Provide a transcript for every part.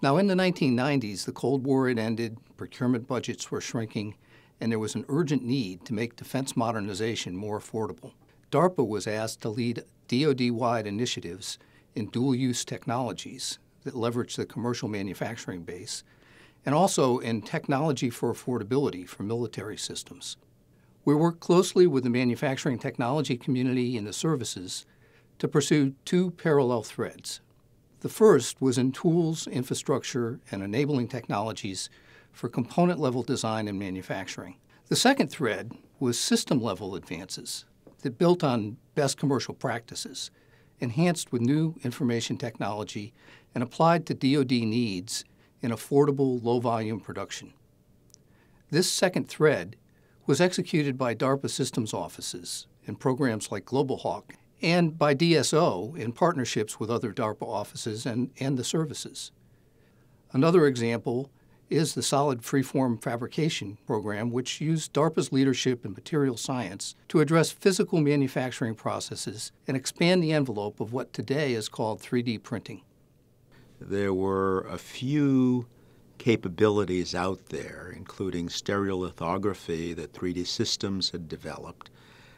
Now, in the 1990s, the Cold War had ended, procurement budgets were shrinking, and there was an urgent need to make defense modernization more affordable. DARPA was asked to lead DoD wide initiatives in dual use technologies that leverage the commercial manufacturing base, and also in technology for affordability for military systems. We worked closely with the manufacturing technology community and the services to pursue two parallel threads. The first was in tools, infrastructure, and enabling technologies for component level design and manufacturing. The second thread was system level advances that built on best commercial practices, enhanced with new information technology, and applied to DoD needs in affordable, low volume production. This second thread was executed by DARPA systems offices in programs like Global Hawk and by DSO in partnerships with other DARPA offices and, and the services. Another example is the Solid Freeform Fabrication Program, which used DARPA's leadership in material science to address physical manufacturing processes and expand the envelope of what today is called 3D printing. There were a few capabilities out there, including stereolithography that 3D Systems had developed.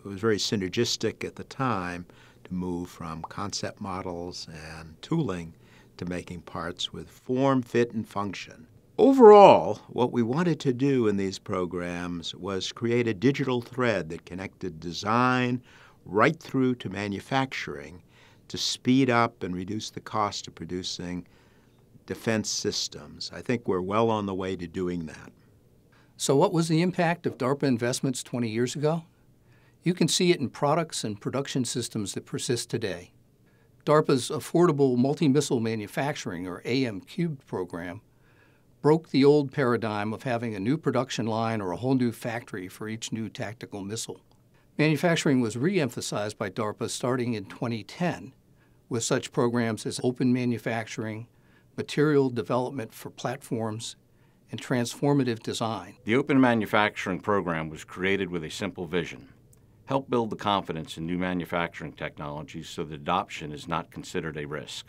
It was very synergistic at the time to move from concept models and tooling to making parts with form, fit, and function. Overall, what we wanted to do in these programs was create a digital thread that connected design right through to manufacturing to speed up and reduce the cost of producing defense systems. I think we're well on the way to doing that. So, what was the impact of DARPA investments 20 years ago? You can see it in products and production systems that persist today. DARPA's Affordable Multi Missile Manufacturing, or AM Cubed program, broke the old paradigm of having a new production line or a whole new factory for each new tactical missile. Manufacturing was re emphasized by DARPA starting in 2010 with such programs as open manufacturing, material development for platforms, and transformative design. The Open Manufacturing Program was created with a simple vision help build the confidence in new manufacturing technologies so that adoption is not considered a risk.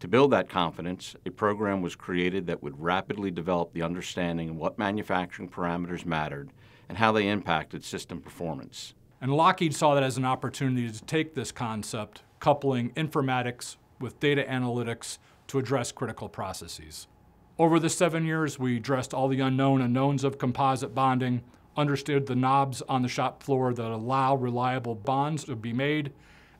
To build that confidence, a program was created that would rapidly develop the understanding of what manufacturing parameters mattered and how they impacted system performance. And Lockheed saw that as an opportunity to take this concept, coupling informatics with data analytics to address critical processes. Over the seven years, we addressed all the unknown unknowns of composite bonding, understood the knobs on the shop floor that allow reliable bonds to be made,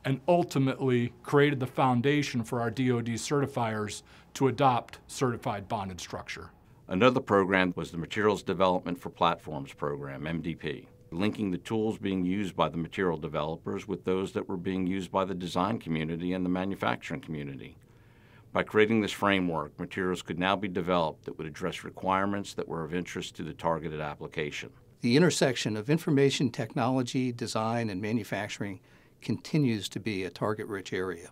and ultimately created the foundation for our DoD certifiers to adopt certified bonded structure. Another program was the Materials Development for Platforms program, MDP, linking the tools being used by the material developers with those that were being used by the design community and the manufacturing community. By creating this framework, materials could now be developed that would address requirements that were of interest to the targeted application. The intersection of information technology, design, and manufacturing continues to be a target rich area.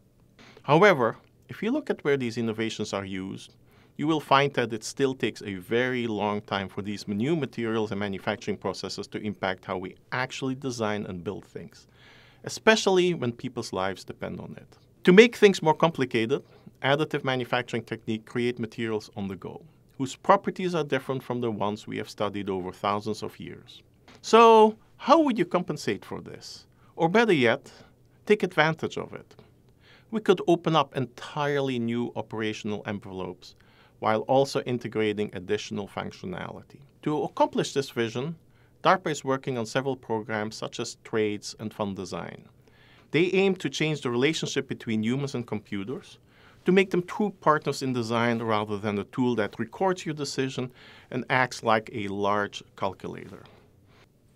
However, if you look at where these innovations are used, you will find that it still takes a very long time for these new materials and manufacturing processes to impact how we actually design and build things, especially when people's lives depend on it. To make things more complicated, additive manufacturing techniques create materials on the go, whose properties are different from the ones we have studied over thousands of years. So, how would you compensate for this? Or better yet, take advantage of it. We could open up entirely new operational envelopes while also integrating additional functionality. To accomplish this vision, DARPA is working on several programs such as TRADES and FUN Design. They aim to change the relationship between humans and computers to make them true partners in design rather than a tool that records your decision and acts like a large calculator.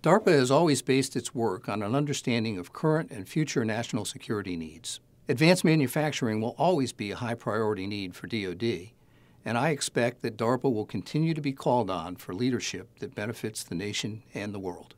DARPA has always based its work on an understanding of current and future national security needs. Advanced manufacturing will always be a high priority need for DoD, and I expect that DARPA will continue to be called on for leadership that benefits the nation and the world.